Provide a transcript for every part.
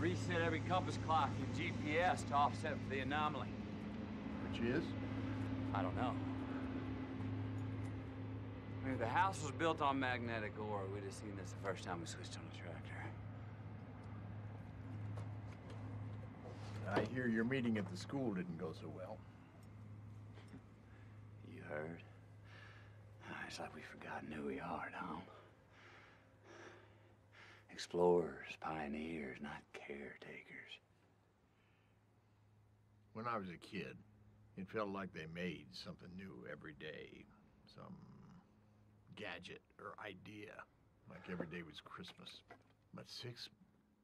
reset every compass clock and GPS to offset for the anomaly. Which is? I don't know. I mean, if the house was built on magnetic ore, we'd have seen this the first time we switched on the tractor. I hear your meeting at the school didn't go so well. You heard? Ah, It's like we've forgotten who we are, Tom. Explorers, pioneers, not caretakers. When I was a kid, it felt like they made something new every day. Some gadget or idea. Like every day was Christmas. But six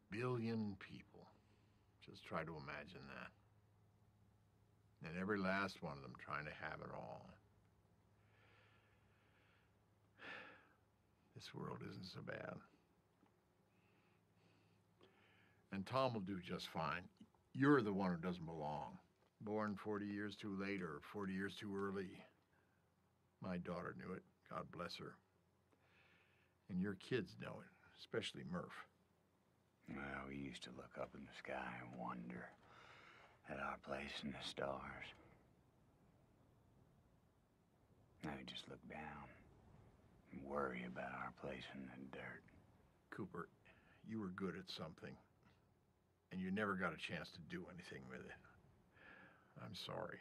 billion people. Just try to imagine that. And every last one of them trying to have it all. This world isn't so bad. And Tom will do just fine. You're the one who doesn't belong. Born 40 years too late or 40 years too early. My daughter knew it. God bless her. And your kids know it, especially Murph. Well, we used to look up in the sky and wonder at our place in the stars. Now we just look down and worry about our place in the dirt. Cooper, you were good at something, and you never got a chance to do anything with it. I'm sorry.